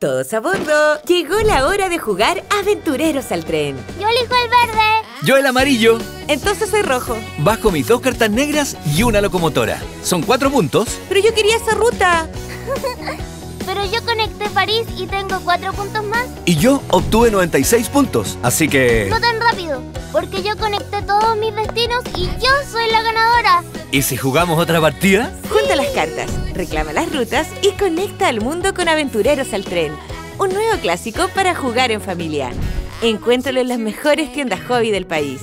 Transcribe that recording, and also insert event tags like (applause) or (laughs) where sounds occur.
Todos a bordo. Llegó la hora de jugar aventureros al tren. Yo elijo el verde. Yo el amarillo. Entonces soy rojo. Bajo mis dos cartas negras y una locomotora. Son cuatro puntos. Pero yo quería esa ruta. (laughs) Pero yo conecté París y tengo cuatro puntos más. Y yo obtuve 96 puntos. Así que... No tan rápido, porque yo conecté todos mis destinos y yo soy la ganadora. ¿Y si jugamos otra partida? Cartas, reclama las rutas y conecta al mundo con aventureros al tren. Un nuevo clásico para jugar en familia. Encuéntralo en las mejores tiendas hobby del país.